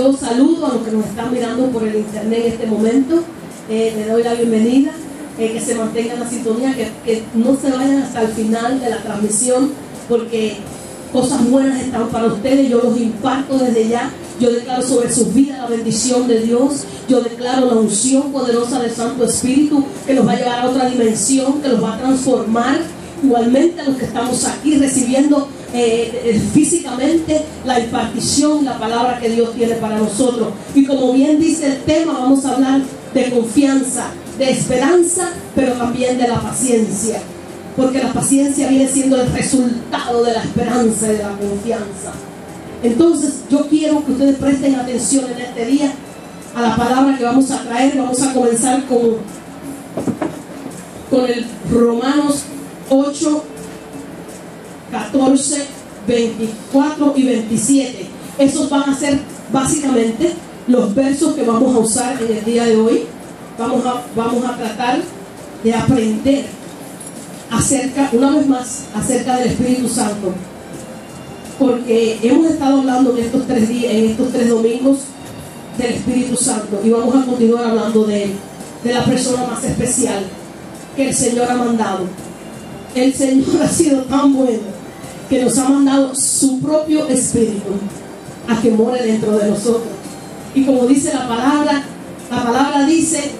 Yo saludo a los que nos están mirando por el internet en este momento. Eh, doy la bienvenida. eh, que se mantengan en la sintonía, que, que no se vayan hasta el final de la transmisión, porque cosas buenas están para ustedes. Yo los imparto desde ya. Yo declaro sobre sus vidas la bendición de Dios. Yo declaro la unción poderosa del Santo Espíritu que los va a llevar a otra dimensión, que los va a transformar. Igualmente a los que estamos aquí recibiendo eh, eh, físicamente la impartición, la palabra que Dios tiene para nosotros. Y como bien dice el tema, vamos a hablar de confianza, de esperanza, pero también de la paciencia. Porque la paciencia viene siendo el resultado de la esperanza y de la confianza. Entonces yo quiero que ustedes presten atención en este día a la palabra que vamos a traer. Vamos a comenzar con, con el Romanos 8, 14, 24 y 27. Esos van a ser básicamente los versos que vamos a usar en el día de hoy. Vamos a, vamos a tratar de aprender acerca, una vez más, acerca del Espíritu Santo. Porque hemos estado hablando en estos tres días, en estos tres domingos del Espíritu Santo y vamos a continuar hablando de él, de la persona más especial que el Señor ha mandado. El Señor ha sido tan bueno que nos ha mandado su propio Espíritu a que more dentro de nosotros. Y como dice la palabra, la palabra dice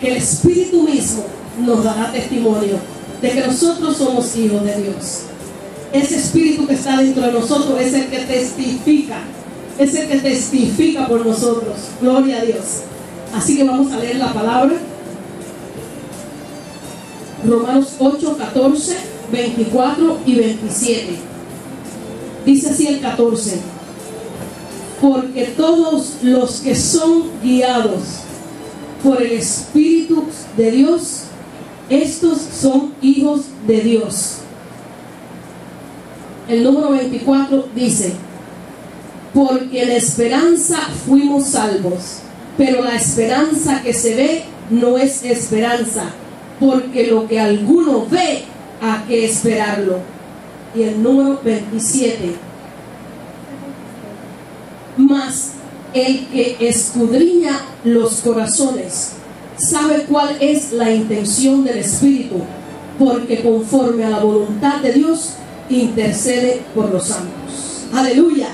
que el Espíritu mismo nos dará testimonio de que nosotros somos hijos de Dios. Ese Espíritu que está dentro de nosotros es el que testifica, es el que testifica por nosotros. Gloria a Dios. Así que vamos a leer la palabra. Romanos 8, 14, 24 y 27. Dice así el 14. Porque todos los que son guiados por el Espíritu de Dios, estos son hijos de Dios. El número 24 dice, porque en esperanza fuimos salvos, pero la esperanza que se ve no es esperanza, porque lo que alguno ve, a qué esperarlo. Y el número 27, mas el que escudriña los corazones sabe cuál es la intención del Espíritu, porque conforme a la voluntad de Dios intercede por los santos. Aleluya.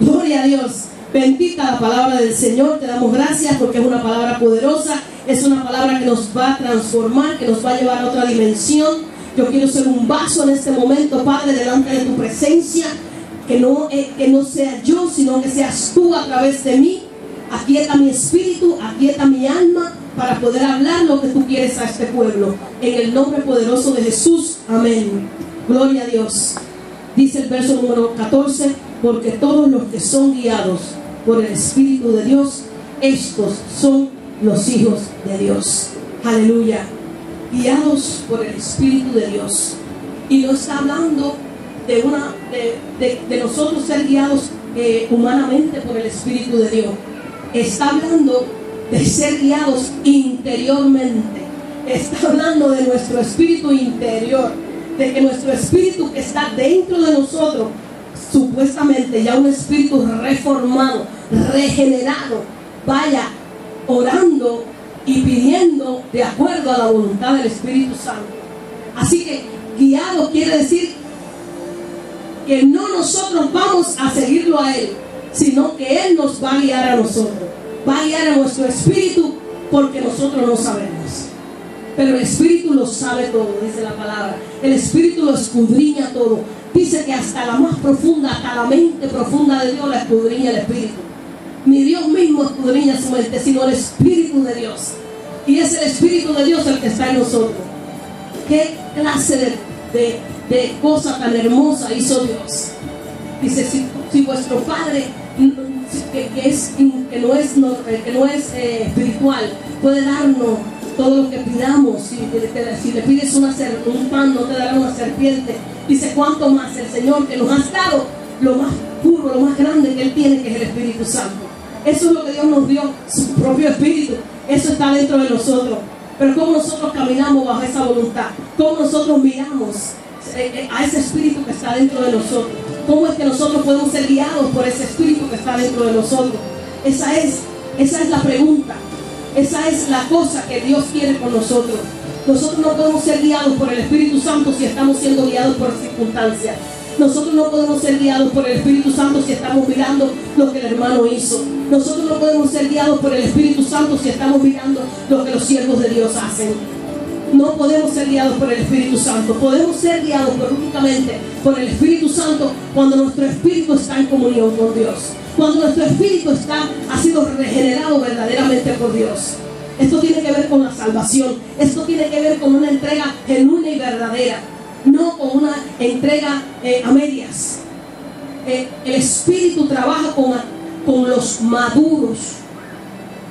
Gloria a Dios. Bendita la palabra del Señor. Te damos gracias porque es una palabra poderosa. Es una palabra que nos va a transformar, que nos va a llevar a otra dimensión. Yo quiero ser un vaso en este momento, Padre, delante de tu presencia. Que no, eh, que no sea yo, sino que seas tú a través de mí. Aquieta mi espíritu, aquieta mi alma para poder hablar lo que tú quieres a este pueblo. En el nombre poderoso de Jesús. Amén. Gloria a Dios. Dice el verso número 14, porque todos los que son guiados por el Espíritu de Dios, estos son los hijos de Dios. Aleluya. Guiados por el Espíritu de Dios. Y no está hablando de, una, de, de- nosotros ser guiados eh, humanamente por el Espíritu de Dios. Está hablando de ser guiados interiormente. Está hablando de nuestro espíritu interior. De que nuestro espíritu que está dentro de nosotros, supuestamente ya un espíritu reformado, regenerado, vaya orando y pidiendo de acuerdo a la voluntad del Espíritu Santo. Así que guiado quiere decir que no nosotros vamos a seguirlo a Él, sino que Él nos va a guiar a nosotros. Va a guiar a nuestro espíritu porque nosotros no sabemos. Pero el espíritu lo sabe todo, dice la palabra. El espíritu lo escudriña todo. Dice que hasta la más profunda, hasta la mente profunda de Dios la escudriña el espíritu. Ni Dios mismo escudriña su mente, sino el espíritu de Dios. Y es el espíritu de Dios el que está en nosotros. ¿Qué clase de, de, de cosa tan hermosa hizo Dios? Dice, si, vuestro Padre que, que no es, eh, que no es eh, espiritual puede darnos todo lo que pidamos, si, si le pides una un pan no te dará una serpiente, dice cuánto más el Señor que nos ha dado lo más puro, lo más grande que Él tiene, que es el Espíritu Santo. Eso es lo que Dios nos dio, su propio Espíritu. Eso está dentro de nosotros. Pero cómo nosotros caminamos bajo esa voluntad, cómo nosotros miramos eh, eh, a ese Espíritu que está dentro de nosotros. ¿Cómo es que nosotros podemos ser guiados por ese Espíritu que está dentro de nosotros? Esa es, esa es la pregunta. Esa es la cosa que Dios quiere con nosotros. Nosotros no podemos ser guiados por el Espíritu Santo si estamos siendo guiados por circunstancias. Nosotros no podemos ser guiados por el Espíritu Santo si estamos mirando lo que el hermano hizo. Nosotros no podemos ser guiados por el Espíritu Santo si estamos mirando lo que los siervos de Dios hacen. No podemos ser guiados por el Espíritu Santo. Podemos ser guiados únicamente por el Espíritu Santo cuando nuestro espíritu está en comunión con Dios. Cuando nuestro espíritu está, ha sido regenerado verdaderamente por Dios. Esto tiene que ver con la salvación. Esto tiene que ver con una entrega genuina y verdadera no con una entrega eh, a medias. Eh, el Espíritu trabaja con, con los maduros,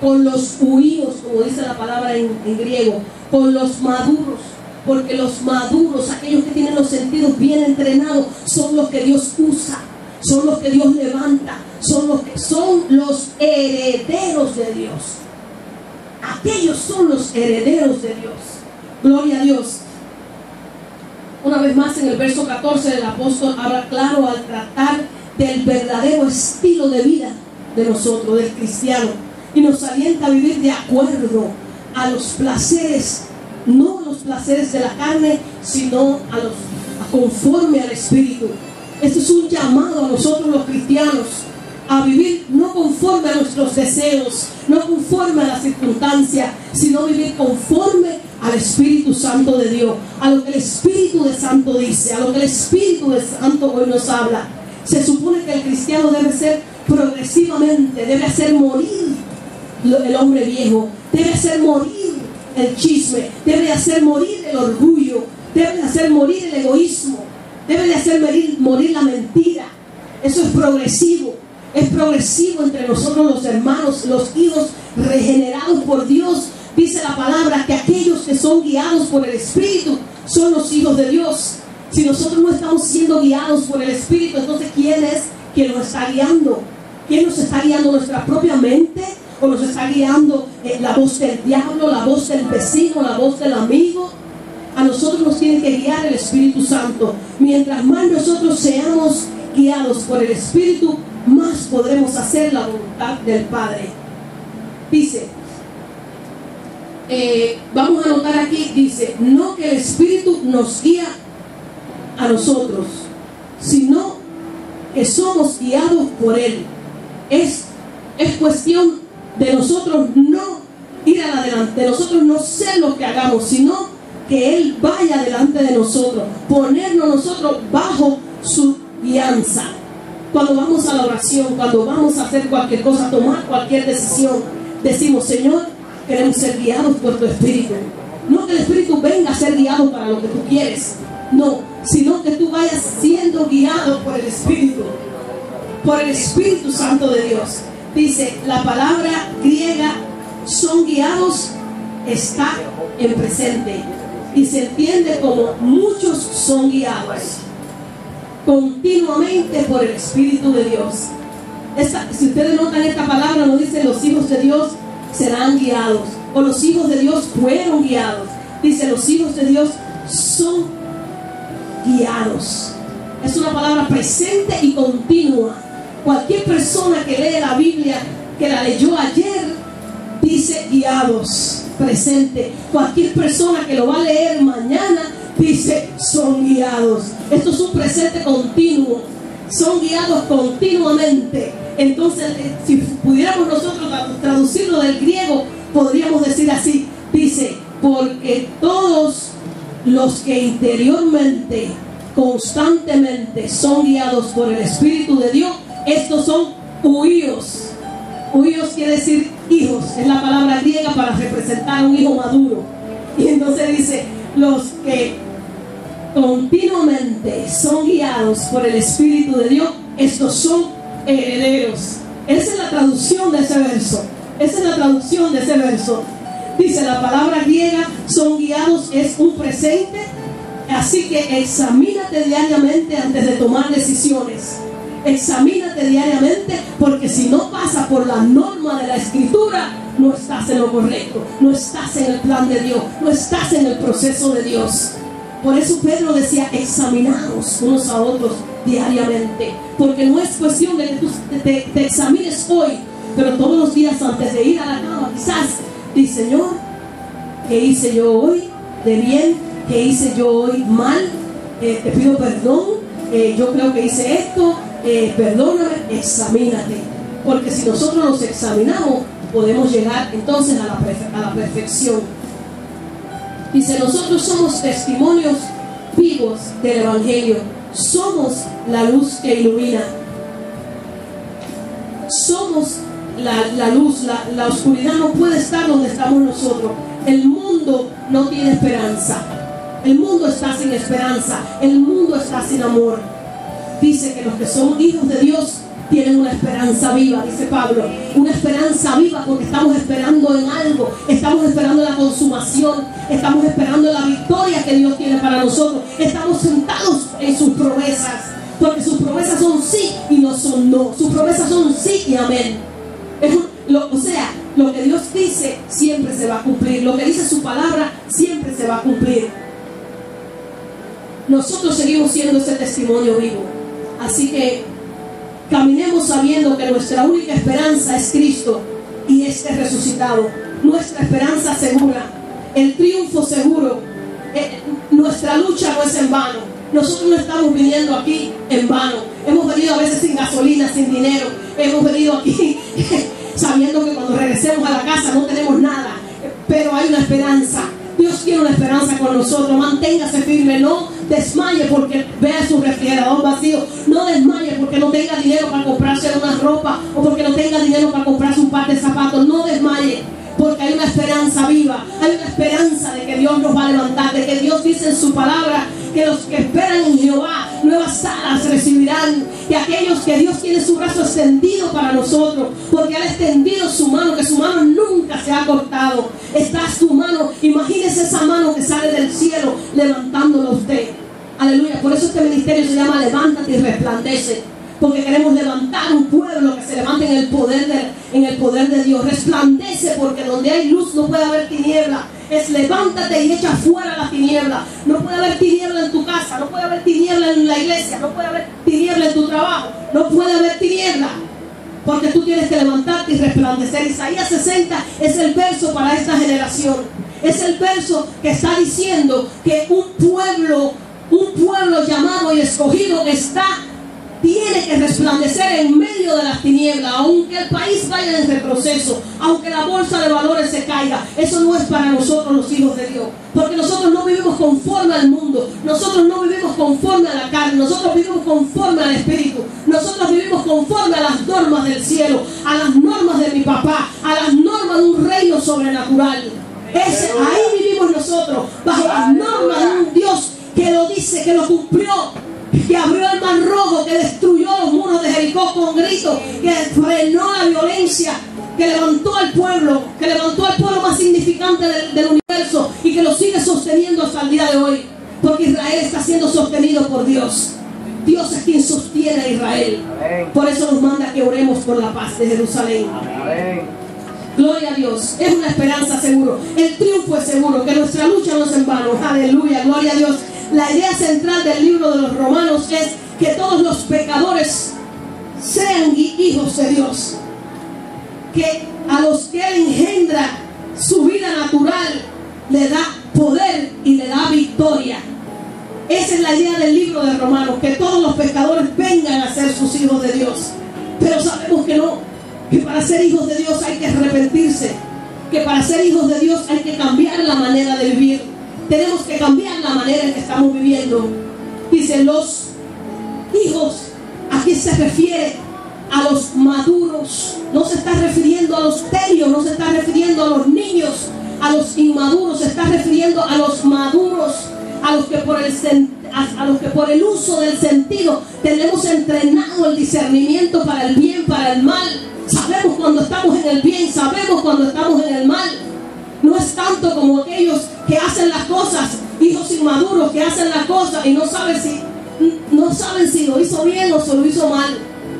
con los huíos, como dice la palabra en, en griego, con los maduros porque los maduros, aquellos que tienen los sentidos bien entrenados, son los que Dios usa, son los que Dios levanta, son los que son los herederos de Dios. Aquellos son los herederos de Dios. Gloria a Dios. Una vez más en el verso 14 del apóstol habla claro al tratar del verdadero estilo de vida de nosotros, del cristiano, y nos alienta a vivir de acuerdo a los placeres, no a los placeres de la carne, sino a los conforme al Espíritu. Este es un llamado a nosotros los cristianos a vivir no conforme a nuestros deseos, no conforme a las circunstancias, sino vivir conforme al Espíritu Santo de Dios, a lo que el Espíritu de Santo dice, a lo que el Espíritu de Santo hoy nos habla. Se supone que el cristiano debe ser progresivamente, debe hacer morir el hombre viejo, debe hacer morir el chisme, debe hacer morir el orgullo, debe hacer morir el egoísmo, debe de hacer morir, morir la mentira. Eso es progresivo, es progresivo entre nosotros los hermanos, los hijos regenerados por Dios, Dice la palabra que aquellos que son guiados por el Espíritu son los hijos de Dios. Si nosotros no estamos siendo guiados por el Espíritu, entonces ¿quién es quien nos está guiando? ¿Quién nos está guiando? ¿Nuestra propia mente? ¿O nos está guiando eh, la voz del diablo, la voz del vecino, la voz del amigo? A nosotros nos tiene que guiar el Espíritu Santo. Mientras más nosotros seamos guiados por el Espíritu, más podremos hacer la voluntad del Padre. Dice, eh, vamos a anotar aquí, dice, no que el Espíritu nos guía a nosotros, sino que somos guiados por Él. Es, es cuestión de nosotros no ir adelante, de nosotros no ser lo que hagamos, sino que Él vaya delante de nosotros, ponernos nosotros bajo su guianza. Cuando vamos a la oración, cuando vamos a hacer cualquier cosa, tomar cualquier decisión, decimos, Señor, queremos ser guiados por tu Espíritu. No que el Espíritu venga a ser guiado para lo que tú quieres, no, sino que tú vayas siendo guiado por el Espíritu, por el Espíritu Santo de Dios. Dice, la palabra griega son guiados, está en presente. Y se entiende como muchos son guiados continuamente por el Espíritu de Dios. si ustedes notan esta palabra, no dice los hijos de Dios serán guiados. O los hijos de Dios fueron guiados. Dice, los hijos de Dios son guiados. Es una palabra presente y continua. Cualquier persona que lee la Biblia, que la leyó ayer, dice guiados, presente. Cualquier persona que lo va a leer mañana, dice son guiados. Esto es un presente continuo. Son guiados continuamente. Entonces, eh, si pudiéramos nosotros traducirlo del griego, podríamos decir así, dice, porque todos los que interiormente, constantemente son guiados por el Espíritu de Dios, estos son huíos. Huíos quiere decir hijos, es la palabra griega para representar un hijo maduro. Y entonces dice, los que continuamente son guiados por el Espíritu de Dios, estos son herederos. Esa es la traducción de ese verso. Esa es la traducción de ese verso. Dice la palabra griega, son guiados, es un presente. Así que examínate diariamente antes de tomar decisiones. Examínate diariamente porque si no pasa por la norma de la escritura, no estás en lo correcto, no estás en el plan de Dios, no estás en el proceso de Dios. Por eso Pedro decía, examinados unos a otros diariamente. Porque no es cuestión de que tú te, examines hoy pero todos los días antes de ir a la cama, quizás, dice, Señor, ¿qué hice yo hoy de bien? ¿Qué hice yo hoy mal? Eh, te pido perdón, eh, yo creo que hice esto, eh, perdóname, examínate. Porque si nosotros nos examinamos, podemos llegar entonces a la, a la perfección. Dice, nosotros somos testimonios vivos del Evangelio. Somos la luz que ilumina. Somos la, luz, la, la oscuridad no puede estar donde estamos nosotros. El mundo no tiene esperanza. El mundo está sin esperanza. El mundo está sin amor. Dice que los que son hijos de Dios tienen una esperanza viva, dice Pablo. Una esperanza viva porque estamos esperando en algo. Estamos esperando la consumación. Estamos esperando la victoria que Dios tiene para nosotros. Estamos sentados en sus promesas. Porque sus promesas son sí y no son no. Sus promesas son sí y amén. o sea, lo que Dios dice siempre se va a cumplir. Lo que dice su palabra siempre se va a cumplir. Nosotros seguimos siendo ese testimonio vivo. Así que caminemos sabiendo que nuestra única esperanza es Cristo y este resucitado. Nuestra esperanza segura, el triunfo seguro. Eh, nuestra lucha no es en vano. Nosotros no estamos viniendo aquí en vano. Hemos venido a veces sin gasolina, sin dinero. Hemos venido aquí sabiendo que cuando regresemos a la casa no tenemos nada. Pero hay una esperanza. Dios tiene una esperanza con nosotros. Manténgase firme, no desmaye porque vea su refrigerador vacío. No desmaye porque no tenga dinero para comprarse una ropa o porque no tenga dinero para comprarse un par de zapatos. No desmaye porque hay una esperanza viva. Hay una esperanza de que Dios nos va a levantar, de que Dios dice en su palabra que los que esperan en Jehová nuevas alas recibirán. Y aquellos que Dios tiene su brazo extendido para nosotros, porque ha extendido su mano, que su mano nunca se ha cortado. Está su mano, imagínese esa mano que sale del cielo levantándolo a usted. Aleluya, por eso este ministerio se llama Levántate y resplandece porque queremos levantar un pueblo que se levante en el poder de, en el poder de Dios. Resplandece porque donde hay luz no puede haber tiniebla. Es levántate y echa fuera la tiniebla. No puede haber tiniebla en tu casa, no puede haber tiniebla en la iglesia, no puede haber tiniebla en tu trabajo, no puede haber tiniebla. Porque tú tienes que levantarte y resplandecer. Isaías 60 es el verso para esta generación. Es el verso que está diciendo que un pueblo, un pueblo llamado y escogido está tiene que resplandecer en medio de las tinieblas, aunque el país vaya en retroceso, aunque la bolsa de valores se caiga. Eso no es para nosotros los hijos de Dios, porque nosotros no vivimos conforme al mundo, nosotros no vivimos conforme a la carne, nosotros vivimos conforme al Espíritu, nosotros vivimos conforme a las normas del cielo, a las normas de mi papá, a las normas de un reino sobrenatural. Ese, ahí vivimos nosotros, bajo las normas de un Dios que lo dice, que lo cumplió que abrió el mar rojo, que destruyó los muros de Jericó con gritos, que frenó la violencia, que levantó al pueblo, que levantó al pueblo más significante del, universo y que lo sigue sosteniendo hasta el día de hoy. Porque Israel está siendo sostenido por Dios. Dios es quien sostiene a Israel. Por eso nos manda que oremos por la paz de Jerusalén. Gloria a Dios. Es una esperanza seguro. El triunfo es seguro. Que nuestra lucha no es en vano. Aleluya. Gloria a Dios. La idea central del libro de los romanos es que todos los pecadores sean hijos de Dios. Que a los que Él engendra su vida natural le da poder y le da victoria. Esa es la idea del libro de Romanos, que todos los pecadores vengan a ser sus hijos de Dios. Pero sabemos que no, que para ser hijos de Dios hay que arrepentirse, que para ser hijos de Dios hay que cambiar la manera de vivir. Tenemos que cambiar la manera en que estamos viviendo. Dice, los hijos, ¿a se refiere? A los maduros. No se está refiriendo a los terios, no se está refiriendo a los niños, a los inmaduros, se está refiriendo a los maduros, a los que por el a los que por el uso del sentido tenemos entrenado el discernimiento para el bien, para el mal. Sabemos cuando estamos en el bien, sabemos cuando estamos en el mal. No es tanto como aquellos que hacen las cosas, hijos inmaduros que hacen las cosas y no saben si no saben si lo hizo bien o se lo hizo mal.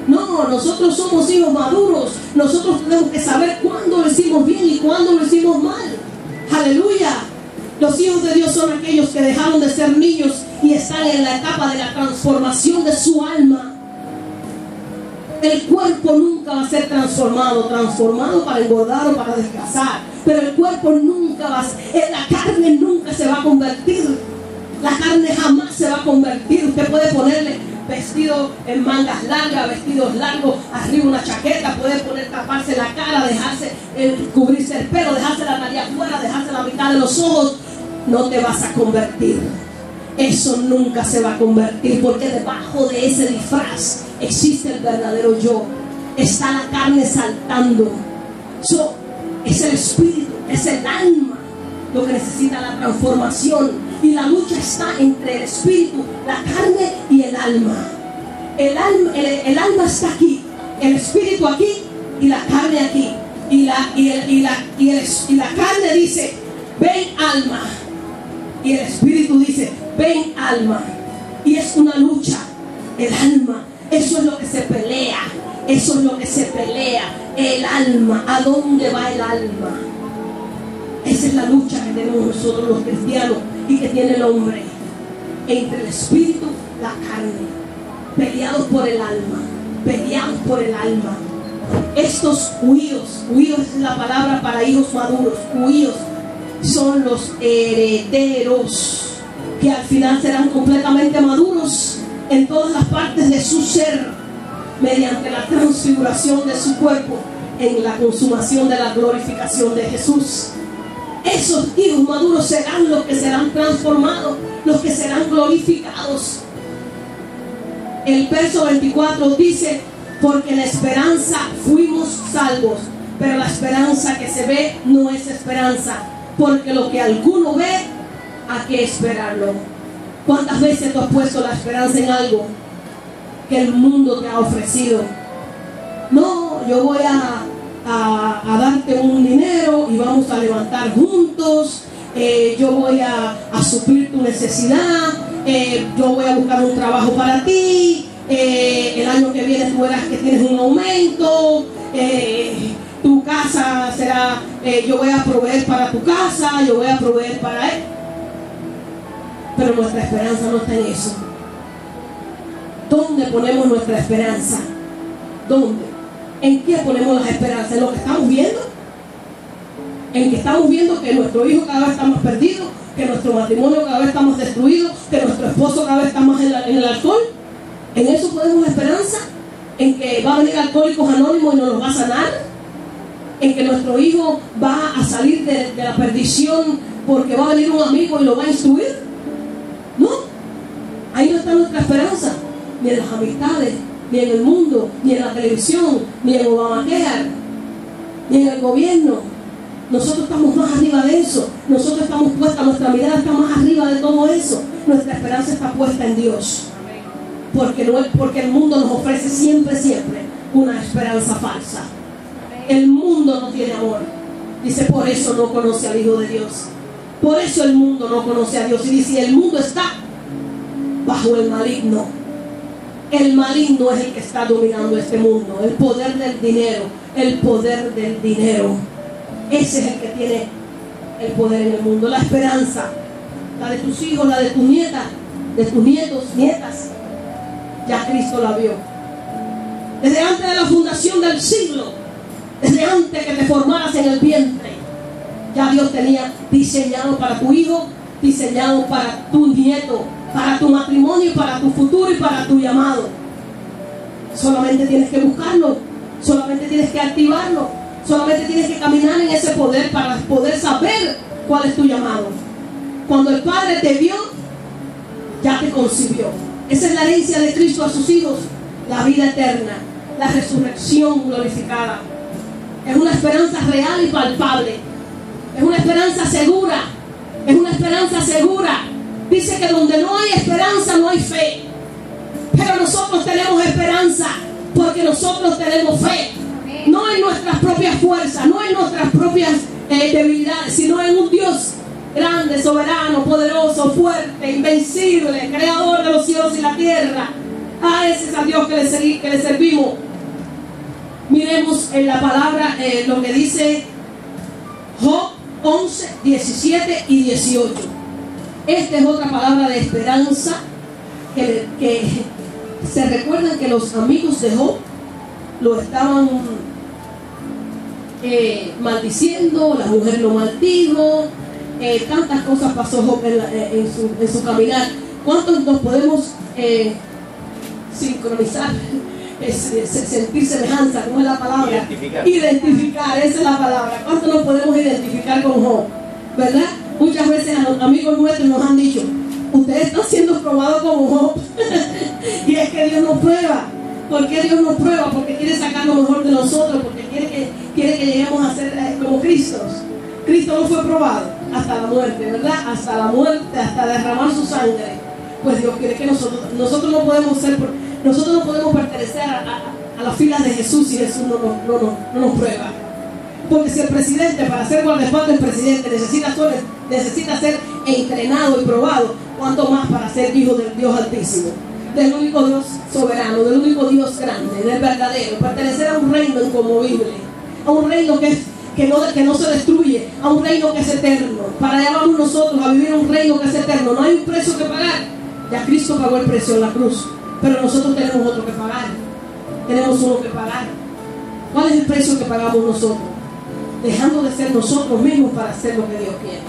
No, nosotros somos hijos maduros. Nosotros tenemos que saber cuándo lo hicimos bien y cuándo lo hicimos mal. Aleluya. Los hijos de Dios son aquellos que dejaron de ser niños y están en la etapa de la transformación de su alma. El cuerpo nunca va a ser transformado, transformado para engordar o para descansar. Pero el cuerpo nunca va a ser, eh, la carne nunca se va a convertir. La carne jamás se va a convertir. Usted puede ponerle vestido en mangas largas, vestidos largos, arriba una chaqueta, puede poner taparse la cara, dejarse cubrirse el pelo, dejarse la nariz afuera, dejarse la mitad de los ojos. No te vas a convertir. Eso nunca se va a convertir porque debajo de ese disfraz existe el verdadero yo. Está la carne saltando. So, es el espíritu, es el alma lo que necesita la transformación. Y la lucha está entre el espíritu, la carne y el alma. El alma, el, alma está aquí, el espíritu aquí y la carne aquí. Y la, y, y, la, y, y la carne dice, ven alma. Y el espíritu dice, ven alma. Y es una lucha. El alma, eso es lo que se pelea. Eso es lo que se pelea. El alma. ¿A dónde va el alma? Esa es la lucha que tenemos nosotros los cristianos y que tiene el hombre. Entre el espíritu, la carne. Peleados por el alma. Peleados por el alma. Estos huíos, huíos es la palabra para hijos maduros, huíos son los herederos que al final serán completamente maduros en todas las partes de su ser mediante la transfiguración de su cuerpo en la consumación de la glorificación de Jesús. Esos hijos maduros serán los que serán transformados, los que serán glorificados. El verso 24 dice, porque en esperanza fuimos salvos, pero la esperanza que se ve no es esperanza, porque lo que alguno ve a qué esperarlo. ¿Cuántas veces tú has puesto la esperanza en algo que el mundo te ha ofrecido? No, yo voy a, a, darte un dinero y vamos a levantar juntos. Eh, yo voy a, a, suplir tu necesidad. Eh, yo voy a buscar un trabajo para ti. Eh, el año que viene tú verás que tienes un aumento. tu casa será, yo voy a proveer para tu casa, yo voy a proveer para él. Pero nuestra esperanza no está en eso. ¿Dónde ponemos nuestra esperanza? ¿Dónde? ¿En qué ponemos las esperanzas? ¿En lo que estamos viendo? ¿En que estamos viendo que nuestro hijo cada vez está más perdido? ¿Que nuestro matrimonio cada vez está más destruido? ¿Que nuestro esposo cada vez está más en, el alcohol? ¿En eso ponemos esperanza? ¿En que va a venir alcohólicos anónimos y nos los va a sanar? ¿En que nuestro hijo va a salir de la perdición porque va a venir un amigo y lo va a instruir? Ahí no está nuestra esperanza, ni en las amistades, ni en el mundo, ni en la televisión, ni en Obamacare, ni en el gobierno. Nosotros estamos más arriba de eso. Nosotros estamos puestos, nuestra mirada está más arriba de todo eso. Nuestra esperanza está puesta en Dios. Porque, no, porque el mundo nos ofrece siempre, siempre una esperanza falsa. El mundo no tiene amor. Dice, por eso no conoce al Hijo de Dios. Por eso el mundo no conoce a Dios. Y dice, el mundo está bajo el maligno. El maligno es el que está dominando este mundo. El poder del dinero. El poder del dinero. Ese es el que tiene el poder en el mundo. La esperanza. La de tus hijos, la de tus nietas, de tus nietos, nietas. Ya Cristo la vio. Desde antes de la fundación del siglo. Desde antes que te formaras en el vientre ya Dios tenía diseñado para tu hijo, diseñado para tu nieto, para tu matrimonio, para tu futuro y para tu llamado. Solamente tienes que buscarlo, solamente tienes que activarlo, solamente tienes que caminar en ese poder para poder saber cuál es tu llamado. Cuando el Padre te vio, ya te concibió. Esa es la herencia de Cristo a sus hijos, la vida eterna, la resurrección glorificada. Es una esperanza real y palpable es una esperanza segura. Es una esperanza segura. Dice que donde no hay esperanza no hay fe. Pero nosotros tenemos esperanza porque nosotros tenemos fe. No en nuestras propias fuerzas, no en nuestras propias eh, debilidades, sino en un Dios grande, soberano, poderoso, fuerte, invencible, creador de los cielos y la tierra. A ese es a Dios que le, que le servimos. Miremos en la palabra eh, lo que dice Job 11, 17 y 18. Esta es otra palabra de esperanza que, se recuerdan que los amigos de Job lo estaban eh, maldiciendo, la mujer lo maldijo, eh, tantas cosas pasó Job en, la- eh, en su, en su caminar. ¿Cuántos nos podemos eh, sincronizar? Sentir semejanza, ¿cómo es la palabra? Identificar. Identificar, esa es la palabra. ¿Cuántos nos podemos identificar con Job? ¿Verdad? Muchas veces a los amigos nuestros nos han dicho, ustedes están siendo probados como Job. y es que Dios nos prueba. ¿Por qué Dios nos prueba? Porque quiere sacar lo mejor de nosotros, porque quiere que, quiere que lleguemos a ser eh, como Cristo. Cristo no fue probado hasta la muerte, ¿verdad? Hasta la muerte, hasta derramar su sangre. Pues Dios quiere que nosotros, nosotros no podemos ser, nosotros no podemos pertenecer a, las filas de Jesús si Jesús no, no, nos- no nos prueba. Porque si el presidente, para ser guardaespaldas del presidente, necesita ser, entrenado y probado, ¿cuánto más para ser hijo del Dios Altísimo? Del único Dios soberano, del único Dios grande, del verdadero, pertenecer a un reino inconmovible, a un reino que, es, que, no, que no se destruye, a un reino que es eterno. Para allá vamos nosotros a vivir un reino que es eterno. No hay un precio que pagar. Ya Cristo pagó el precio en la cruz, pero nosotros tenemos otro que pagar. Tenemos uno que pagar. ¿Cuál es el precio que pagamos nosotros? Dejando de ser nosotros mismos para hacer lo que Dios quiere.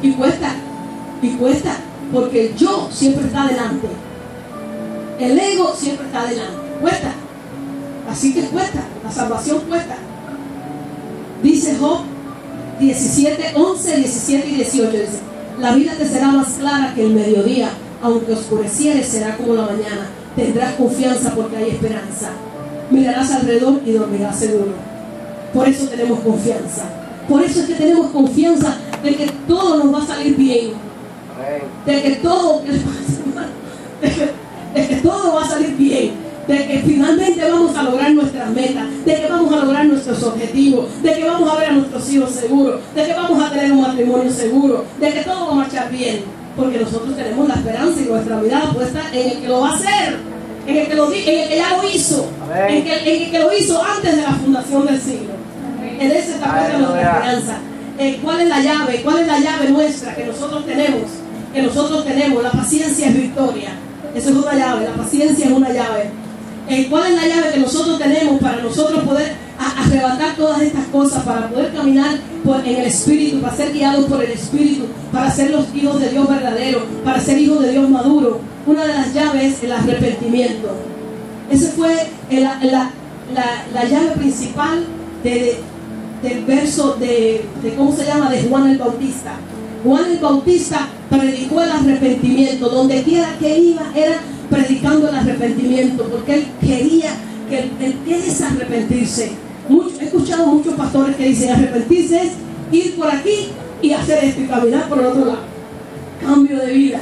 Y cuesta, y cuesta, porque el yo siempre está adelante. El ego siempre está adelante. Cuesta. Así que cuesta. La salvación cuesta. Dice Job 17, 11, 17 y 18. Dice, la vida te será más clara que el mediodía, aunque oscureciere será como la mañana. Tendrás confianza porque hay esperanza. Mirarás alrededor y dormirás seguro. Por eso tenemos confianza. Por eso es que tenemos confianza de que todo nos va a salir bien. De que todo, de que, de que todo va a salir bien. De que finalmente vamos a lograr nuestras metas. De que vamos a lograr nuestros objetivos. De que vamos a ver a nuestros hijos seguros. De que vamos a tener un matrimonio seguro. De que todo va a marchar bien. Porque nosotros tenemos la esperanza y nuestra mirada puesta en el que lo va a hacer. En el que, lo, di- en el que ya lo hizo. En, que, en el que lo hizo antes de la fundación del siglo. En ese está puesta nuestra esperanza. Eh, ¿Cuál es la llave? ¿Cuál es la llave nuestra que nosotros tenemos? Que nosotros tenemos. La paciencia es victoria. Eso es una llave. La paciencia es una llave. Eh, ¿Cuál es la llave que nosotros tenemos para nosotros poder arrebatar todas estas cosas, para poder caminar por- en el Espíritu, para ser guiados por el Espíritu, para ser los hijos de Dios verdaderos, para ser hijos de Dios maduro? Una de las llaves es el arrepentimiento. Esa fue la, la- la- la llave principal de- del verso de, de, ¿cómo se llama?, de Juan el Bautista. Juan el Bautista predicó el arrepentimiento, donde quiera que iba era predicando el arrepentimiento, porque él quería que el, el arrepentirse. He escuchado muchos pastores que dicen arrepentirse es ir por aquí y hacer esto y caminar por el otro lado cambio de vida,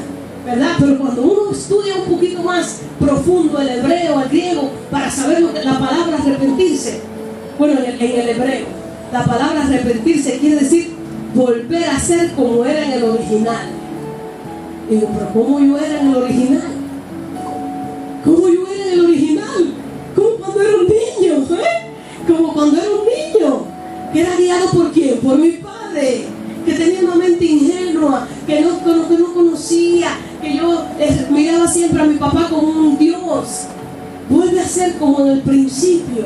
¿verdad? Pero cuando uno estudia un poquito más profundo el hebreo, el griego, para saber la palabra arrepentirse, bueno, en el, hebreo, la palabra arrepentirse quiere decir volver a ser como era en el original. Y pero ¿cómo yo era en el original? ¿Cómo yo era en el original? Como cuando era un niño, ¿eh? Como cuando era un niño. Que era guiado por quién? Por mi padre. Que tenía una mente ingenua, que no, que no conocía, yo miraba siempre a mi papá como un Dios. Vuelve a ser como en el principio.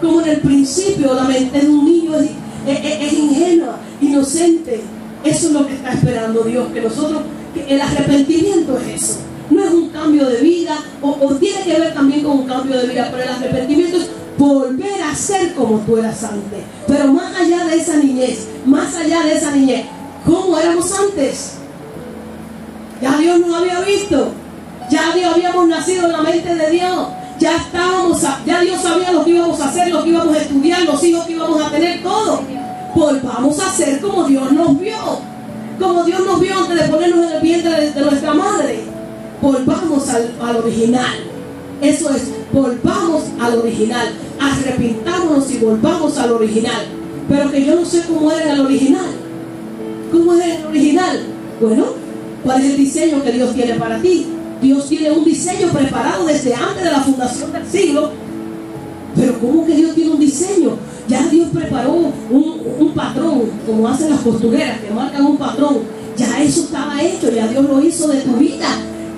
Como en el principio la mente de un niño es- es ingenua, inocente. Eso es lo que está esperando Dios, que nosotros, que el arrepentimiento es eso. No es un cambio de vida, o, o tiene que ver también con un cambio de vida, pero el arrepentimiento es volver a ser como tú eras antes. Pero más allá de esa niñez, más allá de esa niñez, ¿cómo éramos antes? Ya Dios nos había visto. Ya Dios habíamos nacido en la mente de Dios. Ya estábamos, ya Dios sabía lo que íbamos a hacer, lo que íbamos a estudiar, los hijos que íbamos a tener, todo. Volvamos a ser como Dios nos vio. Como Dios nos vio antes de ponernos en el vientre de, nuestra madre. Volvamos al, al original. Eso es, volvamos al original. Arrepintámonos y volvamos al original. Pero que yo no sé cómo era el original. ¿Cómo es el original? Bueno, ¿cuál es el diseño que Dios tiene para ti? Dios tiene un diseño preparado desde antes de la fundación del siglo. Pero ¿cómo que Dios tiene un diseño? Ya Dios preparó un, un patrón, como hacen las costureras, que marcan un patrón. Ya eso estaba hecho, ya Dios lo hizo de tu vida.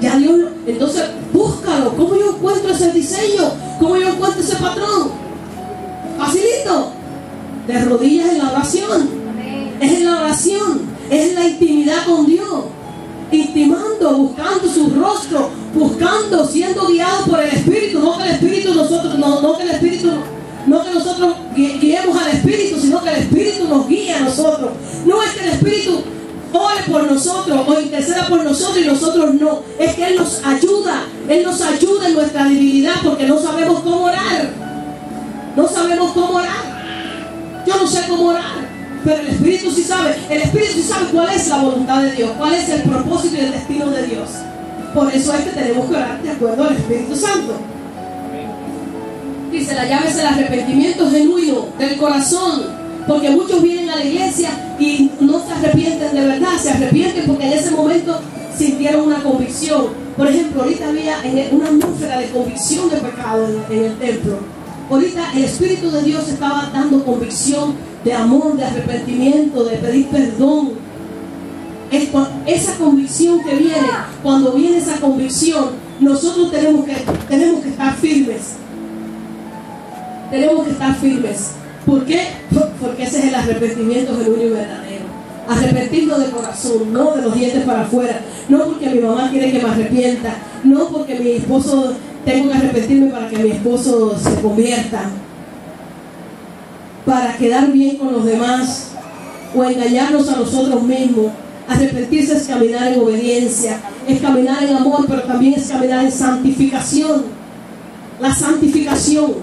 Ya Dios, entonces búscalo. ¿Cómo yo encuentro ese diseño? ¿Cómo yo encuentro ese patrón? Facilito. De rodillas en la oración. Es en la oración. Es en la intimidad con Dios. Intimando, buscando su rostro, buscando, siendo guiado por el Espíritu. No que el Espíritu nosotros, no, no que el Espíritu no que nosotros guiemos al Espíritu, sino que el Espíritu nos guía a nosotros. No es que el Espíritu ore por nosotros o interceda por nosotros y nosotros no. Es que Él nos ayuda. Él nos ayuda en nuestra debilidad porque no sabemos cómo orar. No sabemos cómo orar. Yo no sé cómo orar. Pero el Espíritu sí sabe. El Espíritu sí sabe cuál es la voluntad de Dios. Cuál es el propósito y el destino de Dios. Por eso es que tenemos que orar de acuerdo al Espíritu Santo. Dice, la llave es el arrepentimiento genuino del corazón. Porque muchos vienen a la iglesia y no se arrepienten de verdad, se arrepienten porque en ese momento sintieron una convicción. Por ejemplo, ahorita había una atmósfera de convicción de pecado en, el templo. Ahorita el Espíritu de Dios estaba dando convicción de amor, de arrepentimiento, de pedir perdón. esa convicción que viene, cuando viene esa convicción, nosotros tenemos que, tenemos que estar firmes tenemos que estar firmes. ¿Por qué? Porque ese es el arrepentimiento genuino y verdadero. Arrepentirnos de corazón, no de los dientes para afuera. No porque mi mamá quiere que me arrepienta. No porque mi esposo tengo que arrepentirme para que mi esposo se convierta. Para quedar bien con los demás o engañarnos a nosotros mismos. Arrepentirse es caminar en obediencia, es caminar en amor, pero también es caminar en santificación. La santificación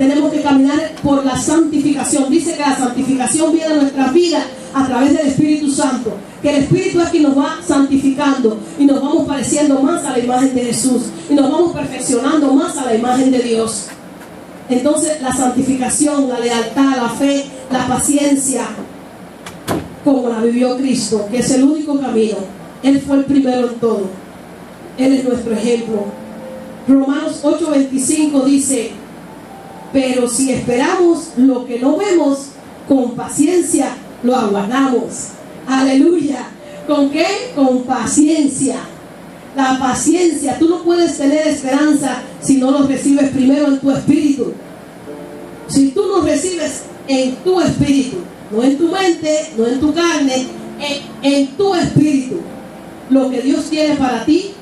tenemos que caminar por la santificación. Dice que la santificación viene a nuestra vida a través del Espíritu Santo. Que el Espíritu es quien nos va santificando y nos vamos pareciendo más a la imagen de Jesús y nos vamos perfeccionando más a la imagen de Dios. Entonces la santificación, la lealtad, la fe, la paciencia, como la vivió Cristo, que es el único camino. Él fue el primero en todo. Él es nuestro ejemplo. Romanos 8:25 dice, pero si esperamos lo que no vemos, con paciencia lo aguardamos. Aleluya. ¿Con qué? Con paciencia. La paciencia. Tú no puedes tener esperanza si no lo recibes primero en tu espíritu. Si tú no recibes en tu espíritu, no en tu mente, no en tu carne, en, en tu espíritu, lo que Dios tiene para ti,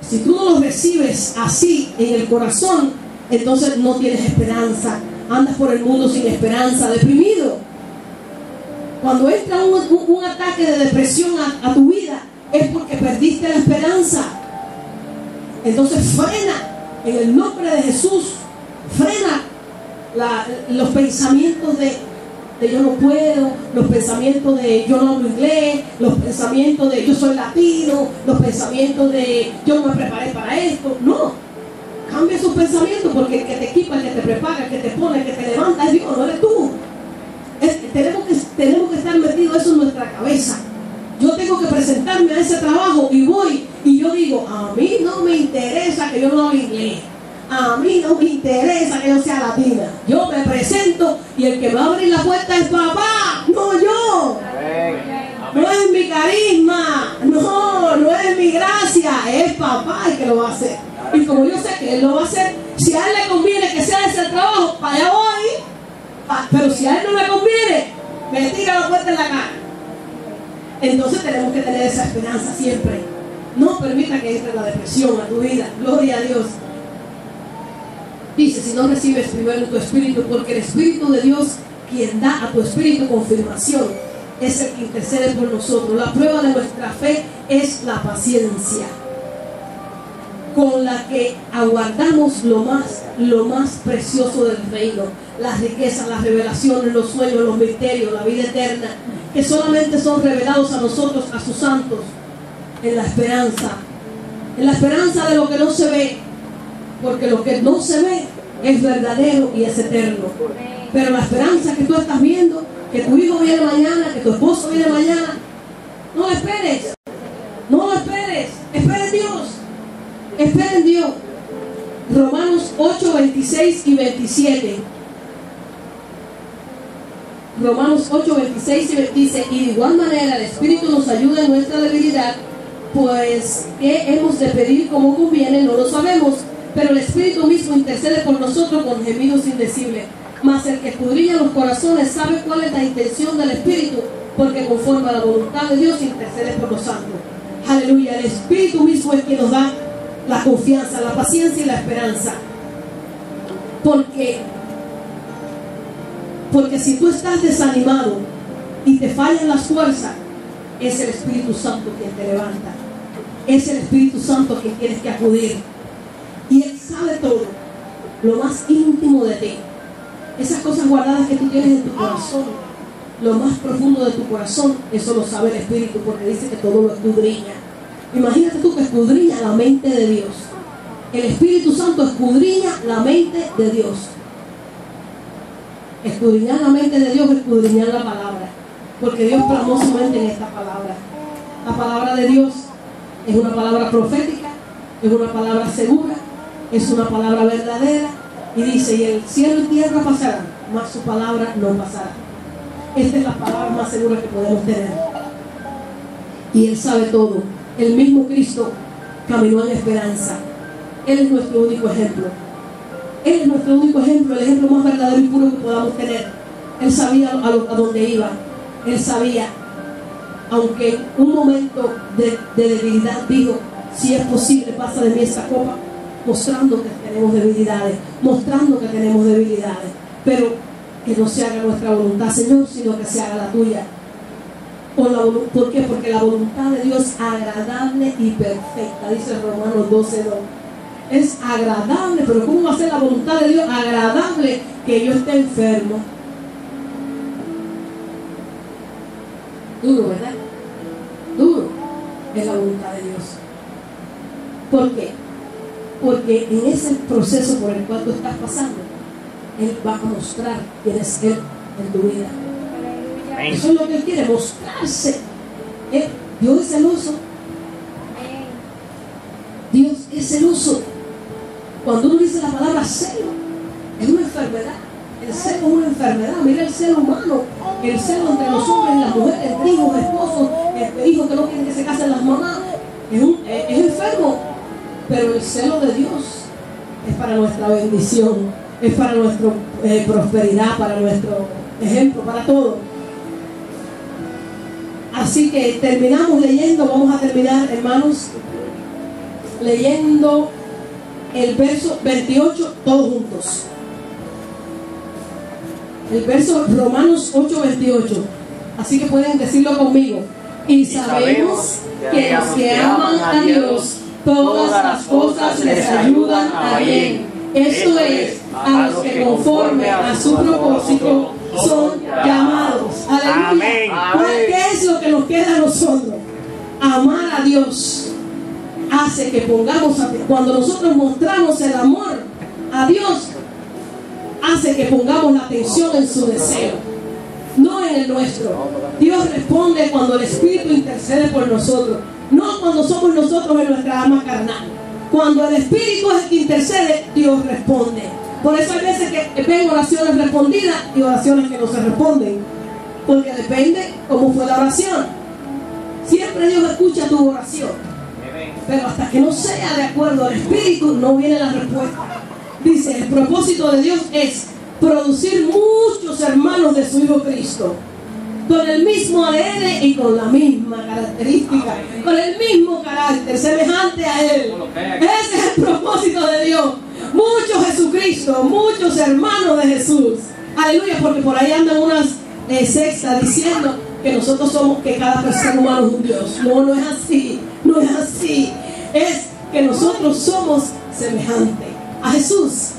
si tú no lo recibes así en el corazón, entonces no tienes esperanza. Andas por el mundo sin esperanza, deprimido. Cuando entra un, ataque de depresión a, tu vida, es porque perdiste la esperanza. Entonces frena en el nombre de Jesús, frena los pensamientos de, de, yo no puedo, los pensamientos de yo no hablo inglés, los pensamientos de yo soy latino, los pensamientos de yo no me preparé para esto. No, Cambia sus pensamientos porque el que te equipa, el que te prepara, el que te pone, el que te levanta es Dios, no eres tú. tenemos, que, tenemos que estar metidos eso en nuestra cabeza. Tengo que presentarme a ese trabajo y voy y yo digo, a mí no me interesa que yo no hable inglés. A mí no me interesa que yo sea latina. Yo me presento y el que me va a abrir la puerta es papá, no yo. No es mi carisma, no, no es mi gracia, es papá el que lo va a hacer. Y como yo sé que Él lo va a hacer, si a Él le conviene que sea ese trabajo, para allá voy. Pero si a Él no le conviene, me tira la puerta en la cara. Entonces tenemos que tener esa esperanza siempre. No permita que entre la depresión a tu vida. Gloria a Dios. Dice, si no recibes primero tu espíritu, porque el espíritu de Dios, quien da a tu espíritu confirmación, es el que intercede por nosotros. La prueba de nuestra fe es la paciencia con la que aguardamos lo más, lo más precioso del reino, las riquezas, las revelaciones, los sueños, los misterios, la vida eterna, que solamente son revelados a nosotros, a sus santos, en la esperanza, en la esperanza de lo que no se ve, porque lo que no se ve es verdadero y es eterno. Pero la esperanza que tú estás viendo, que tu hijo viene mañana, que tu esposo viene mañana, no lo esperes, no lo esperes, espere Dios. Espera en Dios. Romanos 8, 26 y 27. Romanos 8, 26 y dice, y de igual manera el Espíritu nos ayuda en nuestra debilidad, pues, ¿qué hemos de pedir como conviene? No lo sabemos, pero el Espíritu mismo intercede por nosotros con gemidos indecibles. Mas el que escudriña los corazones sabe cuál es la intención del Espíritu, porque conforme a la voluntad de Dios intercede por los santos. Aleluya, el Espíritu mismo es quien nos da la confianza, la paciencia y la esperanza. Porque, porque si tú estás desanimado y te fallan las fuerzas, es el Espíritu Santo quien te levanta. Es el Espíritu Santo quien tienes que acudir. Y Él sabe todo, lo más íntimo de ti. Esas cosas guardadas que tú tienes en tu corazón, lo más profundo de tu corazón, eso lo sabe el Espíritu porque dice que todo lo escudriña. Imagínate tú que escudriña la mente de Dios. El Espíritu Santo escudriña la mente de Dios. Escudriñar la mente de Dios, escudriñar la palabra. Porque Dios plasmó su mente en esta palabra. La palabra de Dios es una palabra profética, es una palabra segura, es una palabra verdadera. Y dice, y el cielo y tierra pasarán, mas su palabra no pasará. Esta es la palabra más segura que podemos tener. Y Él sabe todo. El mismo Cristo caminó en esperanza. Él es nuestro único ejemplo. Él es nuestro único ejemplo, el ejemplo más verdadero y puro que podamos tener. Él sabía a, dónde iba. Él sabía, aunque un momento de, de debilidad dijo, si es posible, pasa de mí esta copa, mostrando que tenemos debilidades, mostrando que tenemos debilidades. Pero que no se haga nuestra voluntad, Señor, sino que se haga la tuya. ¿Por qué? Porque la voluntad de Dios es agradable y perfecta, dice Romanos 12, 2. Es agradable, pero ¿cómo va a ser la voluntad de Dios agradable que yo esté enfermo? Duro, ¿verdad? Duro es la voluntad de Dios. ¿Por qué? Porque en ese proceso por el cual tú estás pasando, Él va a mostrar quién es Él en tu vida. Eso es lo que Él quiere, mostrarse. Él, Dios es celoso. Dios es celoso. Cuando uno dice la palabra celo, es una enfermedad. El celo es una enfermedad. Mira el celo humano. El celo entre los hombres las mujeres, hijos, esposos, hijos que no quieren que se casen las mamás. Es enfermo. Pero el celo de Dios es para nuestra bendición, es para nuestra eh, prosperidad, para nuestro ejemplo, para todo. Así que terminamos leyendo, vamos a terminar, hermanos, leyendo el verso 28 todos juntos. El verso Romanos 8, 28. Así que pueden decirlo conmigo. Y sabemos que los que aman a Dios, todas las cosas les ayudan a bien. Esto es, a los que conforme a su propósito son llamados. Aleluya. ¿Qué es lo que nos queda a nosotros? Amar a Dios hace que pongamos, cuando nosotros mostramos el amor a Dios, hace que pongamos la atención en su deseo, no en el nuestro. Dios responde cuando el Espíritu intercede por nosotros, no cuando somos nosotros en nuestra alma carnal. Cuando el Espíritu es el que intercede, Dios responde. Por eso hay veces que ven oraciones respondidas y oraciones que no se responden. Porque depende cómo fue la oración. Siempre Dios escucha tu oración. Pero hasta que no sea de acuerdo al Espíritu, no viene la respuesta. Dice, el propósito de Dios es producir muchos hermanos de su Hijo Cristo. Con el mismo ADN y con la misma característica. Con el mismo carácter, semejante a Él. Ese es el propósito de Dios. Muchos Jesucristo, muchos hermanos de Jesús. Aleluya, porque por ahí andan unas eh, sextas diciendo que nosotros somos, que cada ser humano es un Dios. No, no es así. No es así. Es que nosotros somos semejantes a Jesús.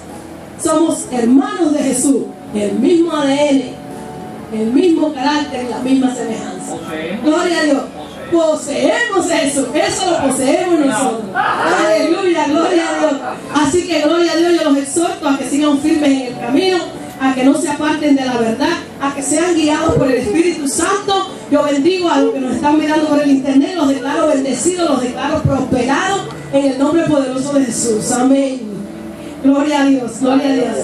Somos hermanos de Jesús. El mismo ADN, el mismo carácter, la misma semejanza. Gloria a Dios. Poseemos eso, eso lo poseemos nosotros. Aleluya, gloria a Dios. Así que gloria a Dios, yo los exhorto a que sigan firmes en el camino, a que no se aparten de la verdad, a que sean guiados por el Espíritu Santo. Yo bendigo a los que nos están mirando por el internet, los declaro bendecidos, los declaro prosperados en el nombre poderoso de Jesús. Amén. Gloria a Dios, gloria a Dios.